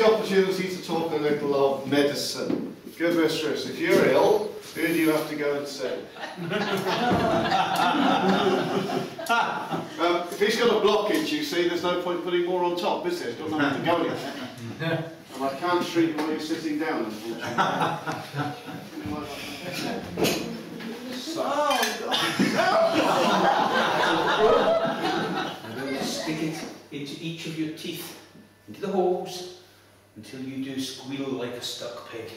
This is the opportunity to talk a little of medicine. Good mistress, if you're ill, who do you have to go and see? um, if he's got a blockage, you see, there's no point putting more on top, is there? It's got nothing to go anywhere. and I can't treat you while you're sitting down, unfortunately. I'm going to stick it into each of your teeth, into the holes, until you do squeal like a stuck pig.